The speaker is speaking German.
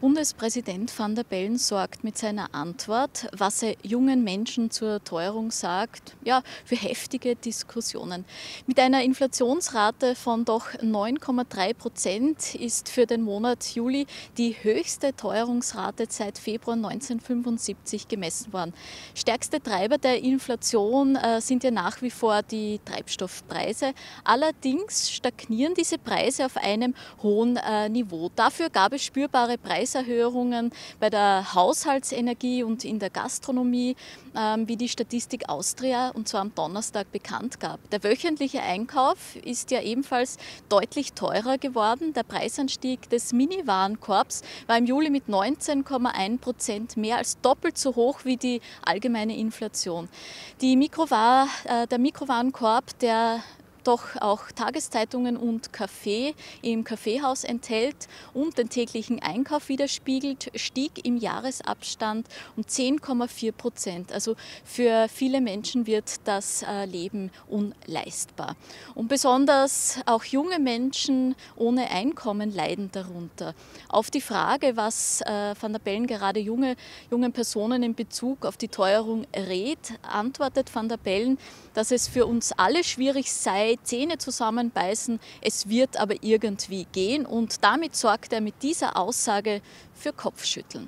Bundespräsident van der Bellen sorgt mit seiner Antwort, was er jungen Menschen zur Teuerung sagt, ja, für heftige Diskussionen. Mit einer Inflationsrate von doch 9,3 Prozent ist für den Monat Juli die höchste Teuerungsrate seit Februar 1975 gemessen worden. Stärkste Treiber der Inflation äh, sind ja nach wie vor die Treibstoffpreise. Allerdings stagnieren diese Preise auf einem hohen äh, Niveau. Dafür gab es spürbare Preise Preiserhöhungen bei der Haushaltsenergie und in der Gastronomie, ähm, wie die Statistik Austria und zwar am Donnerstag bekannt gab. Der wöchentliche Einkauf ist ja ebenfalls deutlich teurer geworden. Der Preisanstieg des Mini-Warenkorbs war im Juli mit 19,1 Prozent mehr als doppelt so hoch wie die allgemeine Inflation. Die Mikrowar, äh, der Mikrowarenkorb, der doch auch Tageszeitungen und Kaffee im Kaffeehaus enthält und den täglichen Einkauf widerspiegelt, stieg im Jahresabstand um 10,4 Prozent. Also für viele Menschen wird das äh, Leben unleistbar. Und besonders auch junge Menschen ohne Einkommen leiden darunter. Auf die Frage, was äh, Van der Bellen gerade junge, jungen Personen in Bezug auf die Teuerung rät, antwortet Van der Bellen, dass es für uns alle schwierig sei, Zähne zusammenbeißen, es wird aber irgendwie gehen und damit sorgt er mit dieser Aussage für Kopfschütteln.